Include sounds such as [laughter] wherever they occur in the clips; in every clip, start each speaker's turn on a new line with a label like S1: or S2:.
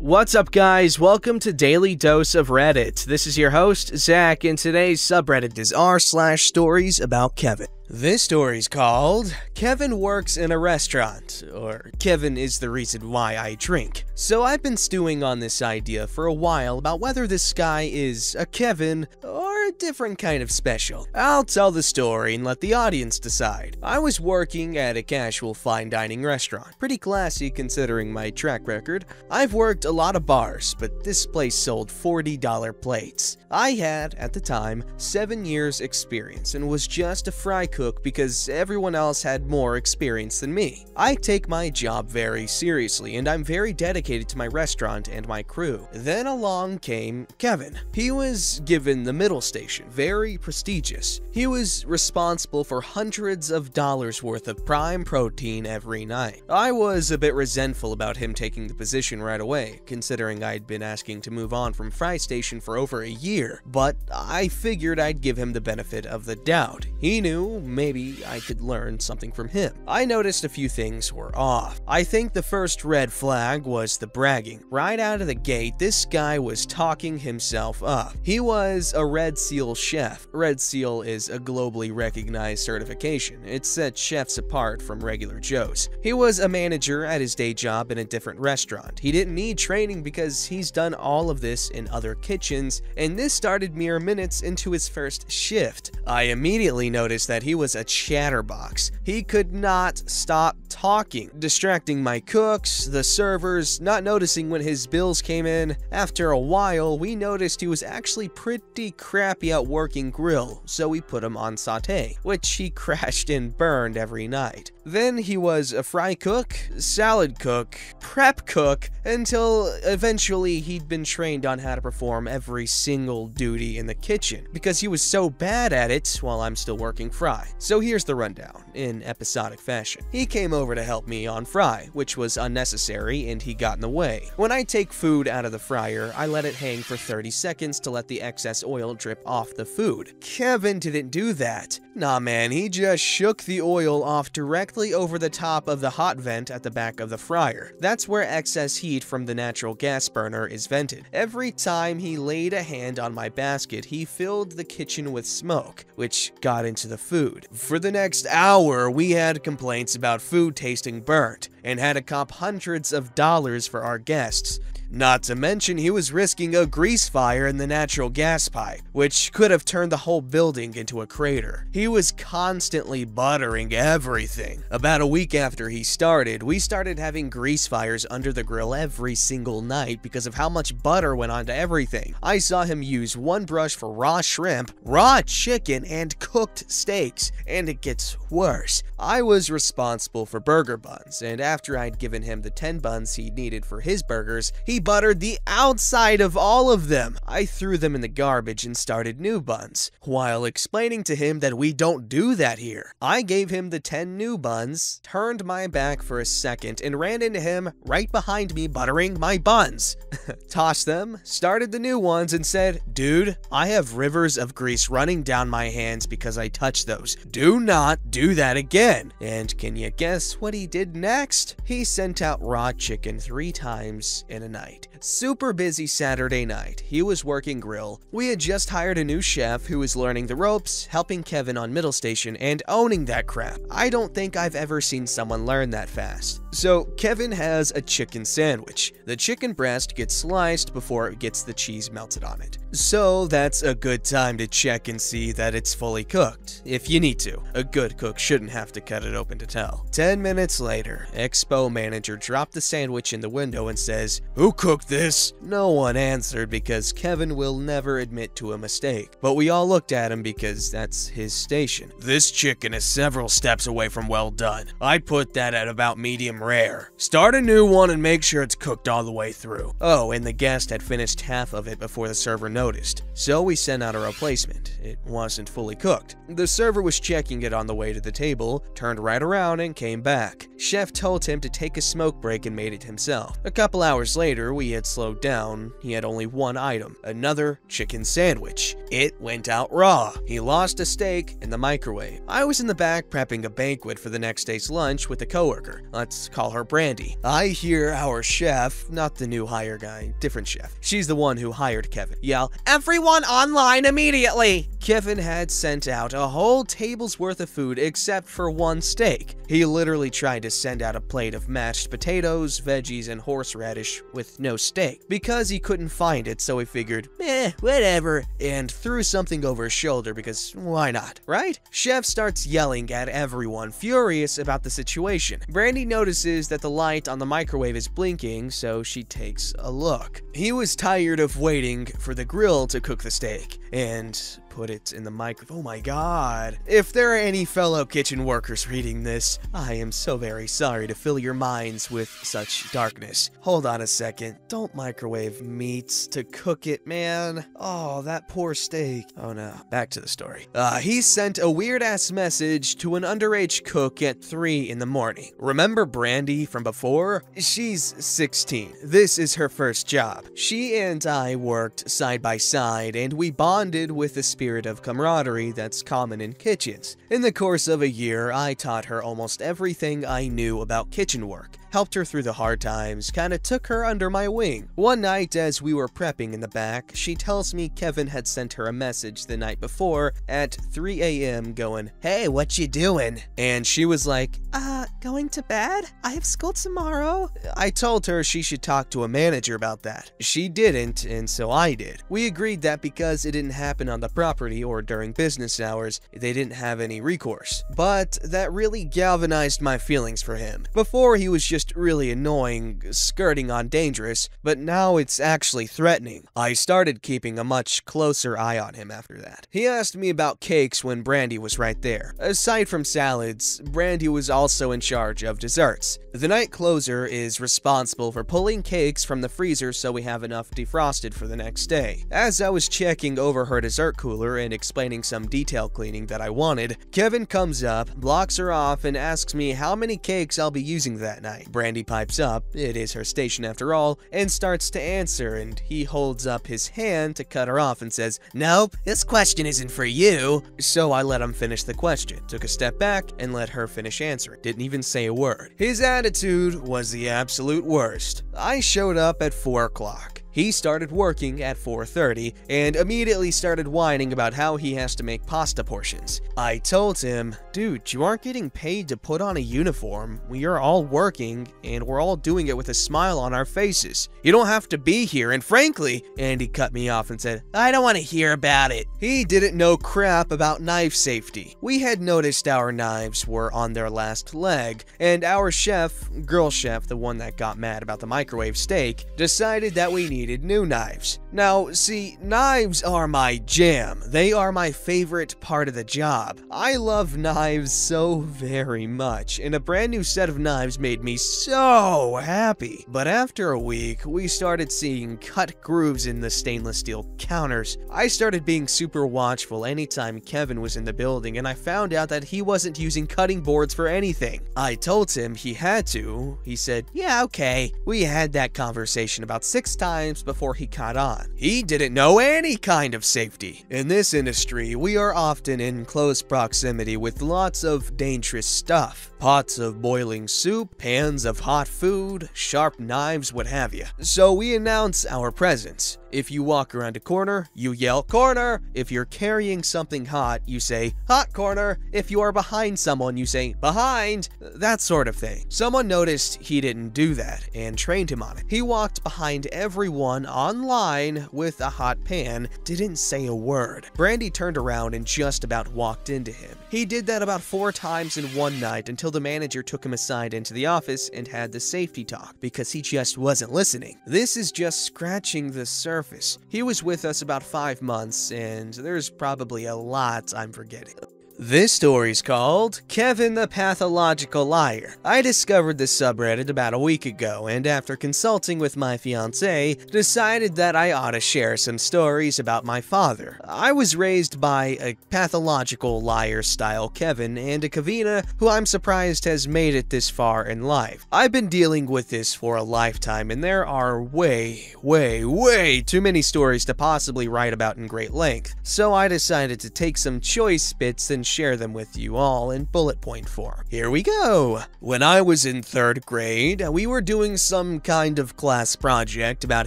S1: What's up, guys? Welcome to Daily Dose of Reddit. This is your host, Zach, and today's subreddit is r slash stories about Kevin. This story's called Kevin Works in a Restaurant, or Kevin is the reason why I drink. So I've been stewing on this idea for a while about whether this guy is a Kevin or a different kind of special. I'll tell the story and let the audience decide. I was working at a casual fine dining restaurant. Pretty classy considering my track record. I've worked a lot of bars, but this place sold $40 plates. I had, at the time, 7 years experience and was just a fry cook because everyone else had more experience than me. I take my job very seriously and I'm very dedicated to my restaurant and my crew. Then along came Kevin. He was given the middle station, very prestigious. He was responsible for hundreds of dollars worth of prime protein every night. I was a bit resentful about him taking the position right away, considering I'd been asking to move on from fry station for over a year, but I figured I'd give him the benefit of the doubt. He knew maybe I could learn something from him. I noticed a few things were off. I think the first red flag was the bragging. Right out of the gate, this guy was talking himself up. He was a Red Seal chef. Red Seal is a globally recognized certification. It sets chefs apart from regular Joes. He was a manager at his day job in a different restaurant. He didn't need training because he's done all of this in other kitchens, and this started mere minutes into his first shift. I immediately noticed that he was a chatterbox. He could not stop talking, distracting my cooks, the servers, not noticing when his bills came in. After a while, we noticed he was actually pretty crappy at working grill, so we put him on saute, which he [laughs] crashed and burned every night. Then he was a fry cook, salad cook, prep cook, until eventually he'd been trained on how to perform every single duty in the kitchen, because he was so bad at it while I'm still working fry. So here's the rundown, in episodic fashion. He came over to help me on fry, which was unnecessary and he got in the way. When I take food out of the fryer, I let it hang for 30 seconds to let the excess oil drip off the food. Kevin didn't do that. Nah man, he just shook the oil off directly over the top of the hot vent at the back of the fryer. That's where excess heat from the natural gas burner is vented. Every time he laid a hand on my basket, he filled the kitchen with smoke, which got into the food. For the next hour, we had complaints about food tasting burnt, and had to cop hundreds of dollars for our guests. Not to mention, he was risking a grease fire in the natural gas pipe, which could have turned the whole building into a crater. He was constantly buttering everything. About a week after he started, we started having grease fires under the grill every single night because of how much butter went onto everything. I saw him use one brush for raw shrimp, raw chicken, and cooked steaks. And it gets worse. I was responsible for burger buns, and after I'd given him the 10 buns he needed for his burgers, he buttered the outside of all of them. I threw them in the garbage and started new buns, while explaining to him that we don't do that here. I gave him the 10 new buns, turned my back for a second, and ran into him right behind me buttering my buns. [laughs] Tossed them, started the new ones, and said, Dude, I have rivers of grease running down my hands because I touched those. Do not do that again. And can you guess what he did next? He sent out raw chicken three times in a night. Super busy Saturday night. He was working grill. We had just hired a new chef who was learning the ropes, helping Kevin on middle station, and owning that crap. I don't think I've ever seen someone learn that fast. So Kevin has a chicken sandwich. The chicken breast gets sliced before it gets the cheese melted on it. So that's a good time to check and see that it's fully cooked, if you need to. A good cook shouldn't have to cut it open to tell. 10 minutes later, Expo manager dropped the sandwich in the window and says, Who cooked this? No one answered because Kevin will never admit to a mistake, but we all looked at him because that's his station. This chicken is several steps away from well done. I'd put that at about medium rare. Start a new one and make sure it's cooked all the way through. Oh, and the guest had finished half of it before the server noticed, so we sent out a replacement. It wasn't fully cooked. The server was checking it on the way to the table, turned right around and came back. Chef told him to take a smoke break and made it himself. A couple hours later, we had slowed down. He had only one item, another chicken sandwich. It went out raw. He lost a steak in the microwave. I was in the back prepping a banquet for the next day's lunch with a coworker. Let's call her Brandy. I hear our chef, not the new hire guy, different chef. She's the one who hired Kevin, yell, Everyone online immediately! Kevin had sent out a whole table's worth of food except for one steak. He literally tried to send out a plate of mashed potatoes, veggies, and horseradish with no steak because he couldn't find it, so he figured, eh, whatever, and threw something over his shoulder because why not, right? Chef starts yelling at everyone, furious about the situation. Brandy notices that the light on the microwave is blinking, so she takes a look. He was tired of waiting for the grill to cook the steak, and put it in the microwave. Oh my god. If there are any fellow kitchen workers reading this, I am so very sorry to fill your minds with such darkness. Hold on a second. Don't microwave meats to cook it, man. Oh, that poor steak. Oh no. Back to the story. Uh, he sent a weird ass message to an underage cook at 3 in the morning. Remember Brandy from before? She's 16. This is her first job. She and I worked side by side and we bonded with the spirit of camaraderie that's common in kitchens. In the course of a year, I taught her almost everything I knew about kitchen work helped her through the hard times, kinda took her under my wing. One night, as we were prepping in the back, she tells me Kevin had sent her a message the night before at 3 a.m. going, Hey, what you doing? And she was like, Uh, going to bed? I have school tomorrow. I told her she should talk to a manager about that. She didn't, and so I did. We agreed that because it didn't happen on the property or during business hours, they didn't have any recourse. But that really galvanized my feelings for him. Before, he was just really annoying, skirting on dangerous, but now it's actually threatening. I started keeping a much closer eye on him after that. He asked me about cakes when Brandy was right there. Aside from salads, Brandy was also in charge of desserts. The night closer is responsible for pulling cakes from the freezer so we have enough defrosted for the next day. As I was checking over her dessert cooler and explaining some detail cleaning that I wanted, Kevin comes up, blocks her off, and asks me how many cakes I'll be using that night. Brandy pipes up, it is her station after all, and starts to answer, and he holds up his hand to cut her off and says, Nope, this question isn't for you. So I let him finish the question, took a step back, and let her finish answering. Didn't even say a word. His attitude was the absolute worst. I showed up at 4 o'clock. He started working at 4.30 and immediately started whining about how he has to make pasta portions. I told him, dude, you aren't getting paid to put on a uniform. We are all working and we're all doing it with a smile on our faces. You don't have to be here and frankly, and he cut me off and said, I don't want to hear about it. He didn't know crap about knife safety. We had noticed our knives were on their last leg and our chef, girl chef, the one that got mad about the microwave steak, decided that we needed new knives. Now, see, knives are my jam. They are my favorite part of the job. I love knives so very much, and a brand new set of knives made me so happy. But after a week, we started seeing cut grooves in the stainless steel counters. I started being super watchful anytime Kevin was in the building, and I found out that he wasn't using cutting boards for anything. I told him he had to. He said, yeah, okay. We had that conversation about six times before he caught on. He didn't know any kind of safety. In this industry, we are often in close proximity with lots of dangerous stuff. Pots of boiling soup, pans of hot food, sharp knives, what have you. So we announce our presence. If you walk around a corner, you yell, corner! If you're carrying something hot, you say, hot corner! If you are behind someone, you say, behind! That sort of thing. Someone noticed he didn't do that and trained him on it. He walked behind everyone online with a hot pan, didn't say a word. Brandy turned around and just about walked into him. He did that about four times in one night until the manager took him aside into the office and had the safety talk because he just wasn't listening. This is just scratching the surface surface. He was with us about five months, and there's probably a lot I'm forgetting. This story's called Kevin the Pathological Liar. I discovered this subreddit about a week ago, and after consulting with my fiance, decided that I ought to share some stories about my father. I was raised by a pathological liar style Kevin and a Kavina who I'm surprised has made it this far in life. I've been dealing with this for a lifetime, and there are way, way, way too many stories to possibly write about in great length, so I decided to take some choice bits and share them with you all in bullet point form. Here we go! When I was in third grade, we were doing some kind of class project about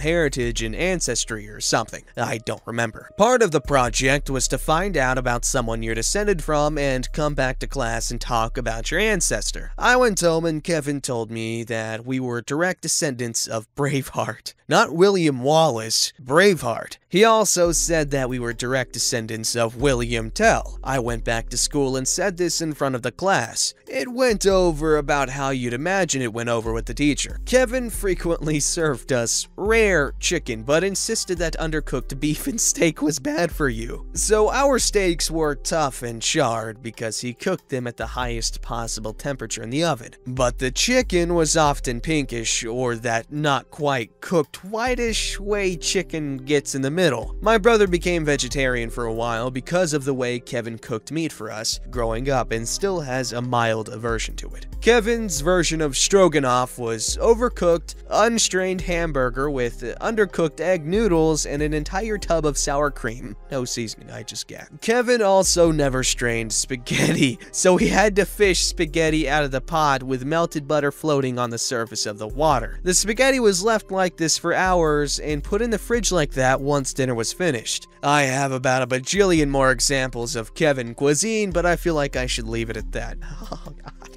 S1: heritage and ancestry or something. I don't remember. Part of the project was to find out about someone you're descended from and come back to class and talk about your ancestor. I went home and Kevin told me that we were direct descendants of Braveheart. Not William Wallace, Braveheart. He also said that we were direct descendants of William Tell. I went back to school and said this in front of the class. It went over about how you'd imagine it went over with the teacher. Kevin frequently served us rare chicken, but insisted that undercooked beef [laughs] and steak was bad for you. So our steaks were tough and charred because he cooked them at the highest possible temperature in the oven. But the chicken was often pinkish or that not quite cooked whitish way chicken gets in the middle. My brother became vegetarian for a while because of the way Kevin cooked meat for us growing up and still has a mild aversion to it. Kevin's version of stroganoff was overcooked, unstrained hamburger with undercooked egg noodles and an entire tub of sour cream. No seasoning, I just gagged. Kevin also never strained spaghetti, [laughs] so he had to fish spaghetti out of the pot with melted butter floating on the surface of the water. The spaghetti was left like this for hours and put in the fridge like that once dinner was finished. I have about a bajillion more examples of Kevin cuisine, but I feel like I should leave it at that. [laughs] Oh,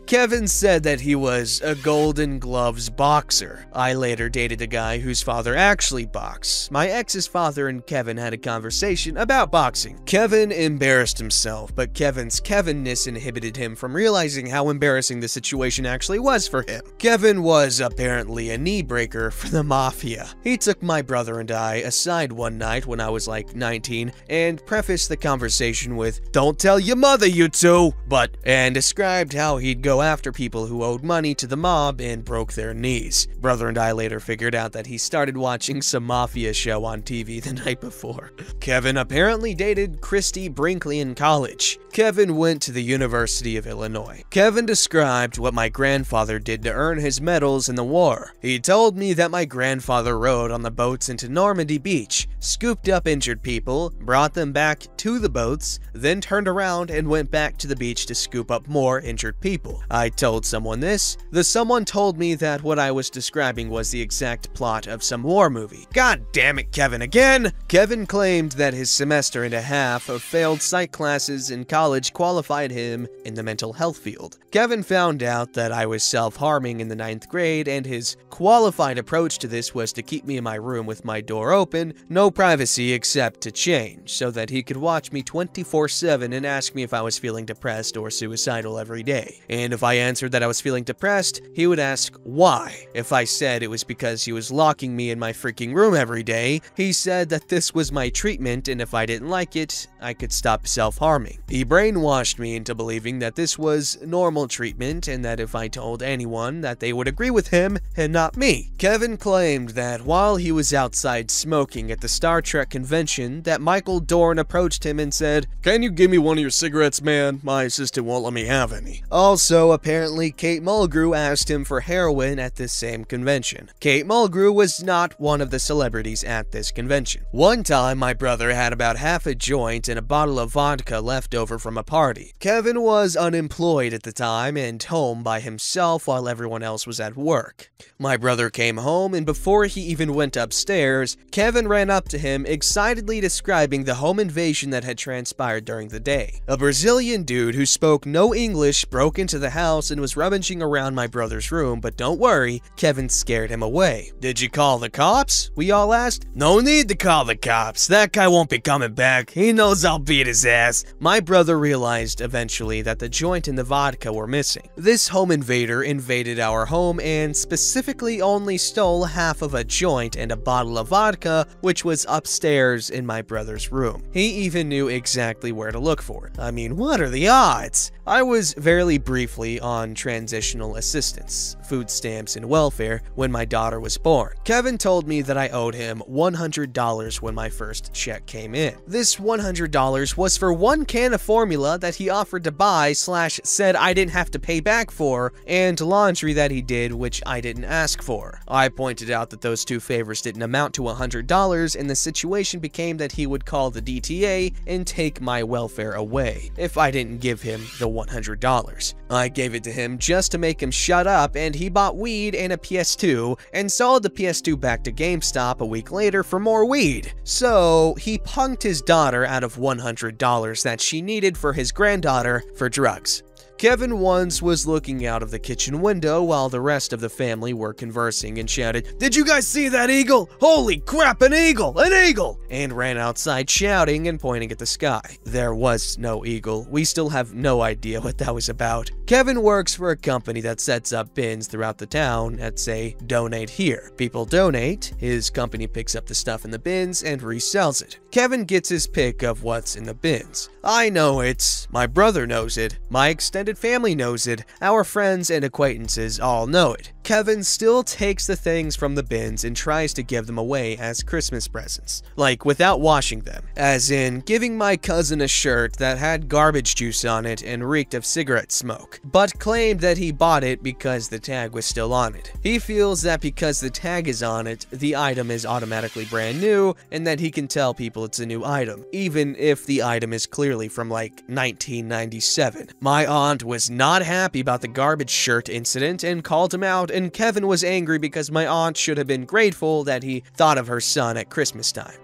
S1: Kevin said that he was a Golden Gloves boxer. I later dated a guy whose father actually boxed. My ex's father and Kevin had a conversation about boxing. Kevin embarrassed himself, but Kevin's Kevinness inhibited him from realizing how embarrassing the situation actually was for him. Kevin was apparently a knee breaker for the mafia. He took my brother and I aside one night when I was like 19 and prefaced the conversation with, Don't tell your mother, you two! But, and described how he'd go after people who owed money to the mob and broke their knees. Brother and I later figured out that he started watching some mafia show on TV the [laughs] night before. Kevin apparently dated Christie Brinkley in college. Kevin went to the University of Illinois. Kevin described what my grandfather did to earn his medals in the war. He told me that my grandfather rode on the boats into Normandy Beach, scooped up injured people, brought them back to the boats, then turned around and went back to the beach to scoop up more injured people. I told someone this. The someone told me that what I was describing was the exact plot of some war movie. God damn it, Kevin, again! Kevin claimed that his semester and a half of failed psych classes in college qualified him in the mental health field. Kevin found out that I was self-harming in the ninth grade, and his qualified approach to this was to keep me in my room with my door open, no privacy except to change, so that he could watch me 24-7 and ask me if I was feeling depressed or suicidal every day. And if I answered that I was feeling depressed, he would ask why. If I said it was because he was locking me in my freaking room every day, he said that this was my treatment and if I didn't like it, I could stop self-harming. He brainwashed me into believing that this was normal treatment and that if I told anyone that they would agree with him and not me. Kevin claimed that while he was outside smoking at the Star Trek convention that Michael Dorn approached him and said, Can you give me one of your cigarettes, man? My assistant won't let me have any. Also, apparently Kate Mulgrew asked him for heroin at this same convention. Kate Mulgrew was not one of the celebrities at this convention. One time, my brother had about half a joint and a bottle of vodka left over from a party. Kevin was unemployed at the time and home by himself while everyone else was at work. My brother came home and before he even went upstairs, Kevin ran up to him excitedly describing the home invasion that had transpired during the day. A Brazilian dude who spoke no English broke into the house and was rummaging around my brother's room, but don't worry, Kevin scared him away. Did you call the cops? We all asked. No need to call the cops. That guy won't be coming back. He knows I'll beat his ass. My brother realized eventually that the joint and the vodka were missing. This home invader invaded our home and specifically only stole half of a joint and a bottle of vodka, which was upstairs in my brother's room. He even knew exactly where to look for it. I mean, what are the odds? I was very briefly on transitional assistance, food stamps, and welfare when my daughter was born. Kevin told me that I owed him $100 when my first check came in. This $100 was for one can of formula that he offered to buy slash said I didn't have to pay back for, and laundry that he did which I didn't ask for. I pointed out that those two favors didn't amount to $100 and the situation became that he would call the DTA and take my welfare away if I didn't give him the $100. I gave it to him just to make him shut up and he bought weed and a PS2 and sold the PS2 back to GameStop a week later for more weed. So he punked his daughter out of $100 that she needed for his granddaughter for drugs. Kevin once was looking out of the kitchen window while the rest of the family were conversing and shouted, Did you guys see that eagle? Holy crap, an eagle! An eagle! And ran outside shouting and pointing at the sky. There was no eagle. We still have no idea what that was about. Kevin works for a company that sets up bins throughout the town that say, Donate here. People donate, his company picks up the stuff in the bins and resells it. Kevin gets his pick of what's in the bins. I know it, my brother knows it, my extended family knows it, our friends and acquaintances all know it. Kevin still takes the things from the bins and tries to give them away as Christmas presents, like without washing them, as in giving my cousin a shirt that had garbage juice on it and reeked of cigarette smoke, but claimed that he bought it because the tag was still on it. He feels that because the tag is on it, the item is automatically brand new and that he can tell people it's a new item, even if the item is clearly from like 1997. My aunt was not happy about the garbage shirt incident and called him out, and Kevin was angry because my aunt should have been grateful that he thought of her son at Christmas time.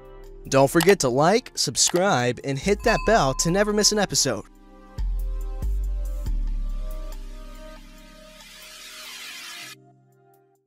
S1: Don't forget to like, subscribe, and hit that bell to never miss an episode.